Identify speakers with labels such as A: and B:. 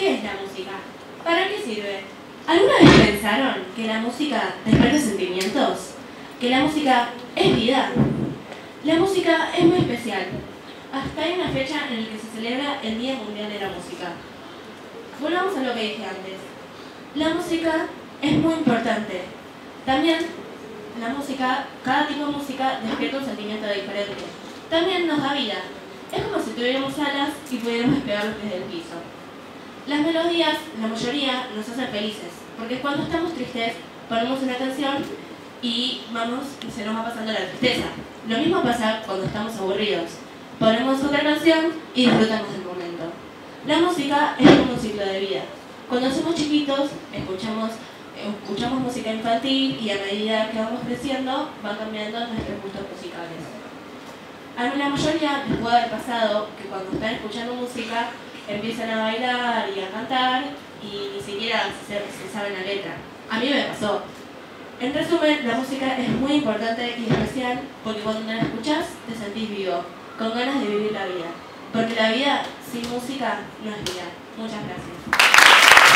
A: ¿Qué es la música? ¿Para qué sirve? ¿Alguna vez pensaron que la música despierta sentimientos? ¿Que la música es vida? La música es muy especial. Hasta hay una fecha en la que se celebra el Día Mundial de la Música. Volvamos a lo que dije antes. La música es muy importante. También la música, cada tipo de música despierta un sentimiento diferente. También nos da vida. Es como si tuviéramos alas y pudiéramos despegarnos desde el piso. Las melodías, la mayoría, nos hacen felices, porque cuando estamos tristes ponemos una canción y vamos, se nos va pasando la tristeza. Lo mismo pasa cuando estamos aburridos. Ponemos otra canción y disfrutamos del momento. La música es como un ciclo de vida. Cuando somos chiquitos, escuchamos, escuchamos música infantil y a medida que vamos creciendo, van cambiando nuestros gustos musicales. A la mayoría les puede haber pasado que cuando están escuchando música empiezan a bailar y a cantar y ni siquiera se, saben la letra. A mí me pasó. En resumen, la música es muy importante y especial porque cuando la escuchas te sentís vivo, con ganas de vivir la vida. Porque la vida sin música no es vida. Muchas gracias.